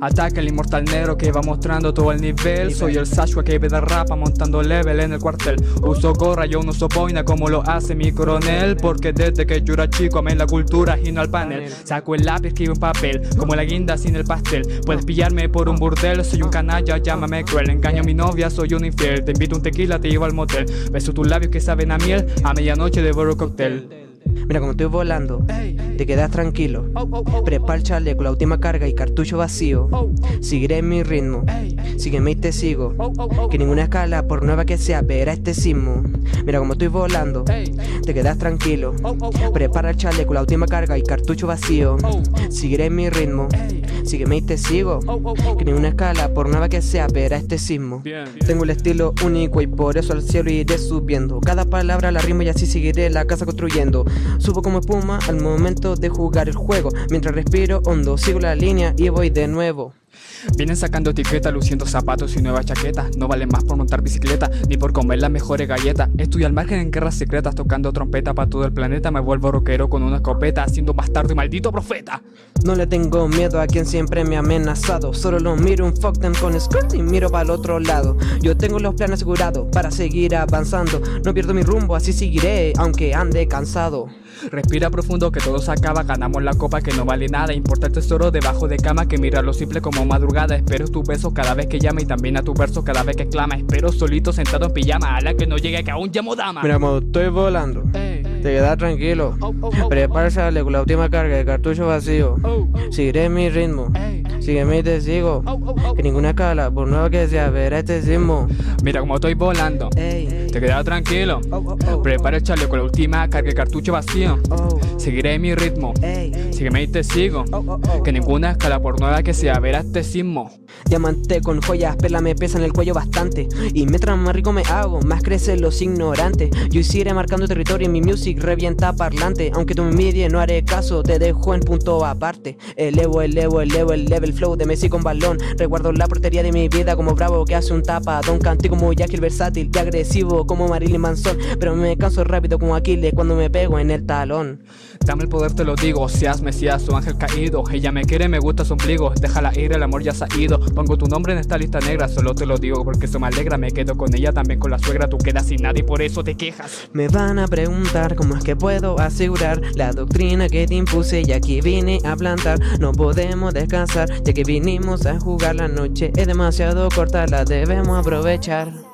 Ataca el inmortal negro que va mostrando todo el nivel. Soy el Sashua que ve de rapa montando level en el cuartel. Uso gorra, yo no uso boina como lo hace mi coronel. Porque desde que yo era chico amé la cultura y no al panel. Saco el lápiz, escribo un papel, como la guinda sin el pastel. Puedes pillarme por un burdel, soy un canalla, llámame cruel. Engaño a mi novia, soy un infiel. Te invito a un tequila, te llevo al motel. Beso tus labios que saben a miel, a medianoche devoro cóctel. Mira como estoy volando, te quedas tranquilo. Prepara el chaleco, la última carga y cartucho vacío. Seguiré mi ritmo, sígueme y te sigo. Que ninguna escala, por nueva que sea, verá este sismo. Mira como estoy volando, te quedas tranquilo. Prepara el chaleco, la última carga y cartucho vacío. Seguiré mi ritmo, sígueme y te sigo. Que ninguna escala, por nueva que sea, verá este sismo. Tengo el estilo único y por eso al cielo iré subiendo. Cada palabra la rimo y así seguiré la casa construyendo. Subo como espuma al momento de jugar el juego. Mientras respiro hondo, sigo la línea y voy de nuevo. Vienen sacando etiquetas, luciendo zapatos y nuevas chaquetas. No valen más por montar bicicleta, ni por comer las mejores galletas. Estoy al margen en guerras secretas, tocando trompeta para todo el planeta. Me vuelvo rockero con una escopeta, siendo bastardo y maldito profeta. No le tengo miedo a quien siempre me ha amenazado. Solo lo miro un fuck them con skirt y miro para el otro lado. Yo tengo los planes asegurados para seguir avanzando. No pierdo mi rumbo, así seguiré, aunque ande cansado. Respira profundo que todo se acaba, ganamos la copa que no vale nada. Importa el tesoro debajo de cama que mira lo simple como madrugada. Espero tu beso cada vez que llama y también a tu verso cada vez que clama. Espero solito sentado en pijama, a la que no llegue que aún llamo dama. Mira como estoy volando, te quedas tranquilo. Prepara el chaleco, la última carga de cartucho vacío. Seguiré mi ritmo, sígueme y te sigo. Que ninguna escala, por nueva que sea, verá este sismo. Mira como estoy volando, Ey, te quedas tranquilo. oh, oh, oh, Prepara el chaleco, la última carga de cartucho vacío. Seguiré mi ritmo, ey, sígueme y te sigo. Que ninguna escala por nueva que sea, verá este sismo. Diamante con joyas, perla me pesa en el cuello bastante. Y mientras más rico me hago, más crecen los ignorantes. Yo iré marcando territorio en mi music revienta parlante. Aunque tú me envidies, no haré caso, te dejo en punto aparte. Elevo, elevo, elevo el flow de Messi con balón. Recuerdo la portería de mi vida como bravo que hace un tapa. Don Canti como Jackie versátil y agresivo como Marilyn Manson. Pero me canso rápido como Aquiles cuando me pego en el talón. Dame el poder, te lo digo, seas Mesías o ángel caído. Ella me quiere, me gusta su ombligo. Déjala ir, el amor ya se ha ido. Pongo tu nombre en esta lista negra, solo te lo digo porque eso me alegra. Me quedo con ella, también con la suegra. Tú quedas sin nada y por eso te quejas. Me van a preguntar cómo es que puedo asegurar la doctrina que te impuse y aquí vine a plantar. No podemos descansar ya que vinimos a jugar la noche. Es demasiado corta, la debemos aprovechar.